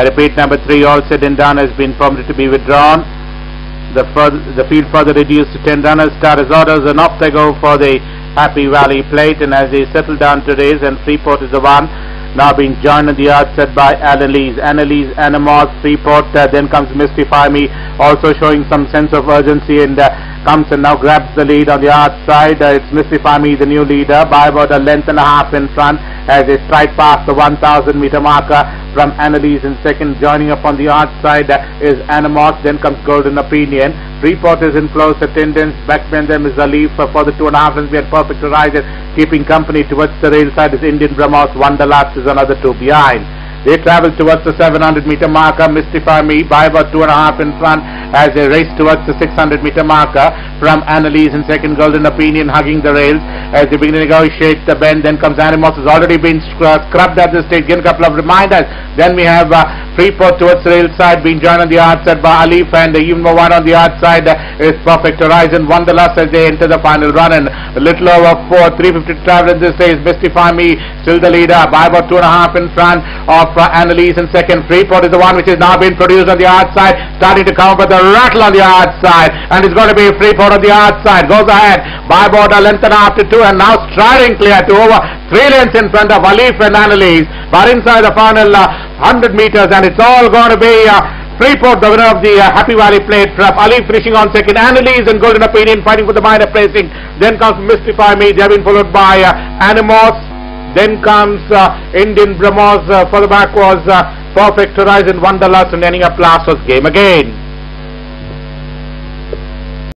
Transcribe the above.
I repeat, number three, all said and done, has been permitted to be withdrawn. The, the field further reduced to 10 runners. Start orders and off they go for the Happy Valley plate. And as they settle down to race, and Free Port is the one. Now being joined on the outside by Annalise. Annalise, Animos, Free Port, uh, then comes Mystify Me, also showing some sense of urgency and uh, comes and now grabs the lead on the outside. Uh, it's Mystify Me, the new leader, by about a length and a half in front as they stride past the 1000 meter marker from Annalise in second. Joining up on the outside uh, is Animos, then comes Golden Opinion. Free Port is in close attendance. Back behind them is Alif uh, for the two and a half runs. We had perfect horizon. Keeping company towards the rail side is Indian Brahmos. Wanderlust is another two behind. They travel towards the 700 meter marker, Mystify Me by about two and a half in front as they race towards the 600 meter marker from Annalise in second Golden Opinion hugging the rails as they begin to negotiate the bend. Then comes Animos has already been scr- scrubbed at this stage. Again, a couple of reminders. Then we have uh, Free Port towards the rail side being joined on the outside by Alif and even one on the outside is Perfect Horizon. Won the last as they enter the final run and a little over four, 350 to travel in this stage. Mystify Me still the leader by about two and a half in front of uh, Annalise in second. Free Port is the one which is now being produced on the outside, starting to come up with a rattle on the outside, and it's going to be Free Port on the outside. Goes ahead by about a length and a half to two, and now striding clear to over three lengths in front of Alif and Annalise. But inside the final uh, 100 meters, and it's all going to be. Uh, Free Port, the winner of the uh, Happy Valley Plate. Alif finishing on second. Annalise and Golden Opinion fighting for the minor placing. Then comes Mystify Me. They have been followed by uh, Animos. Then comes uh, Indian Brahmos. Uh, further back was uh, Perfect Horizon Wanderlust and ending up last was Game Again.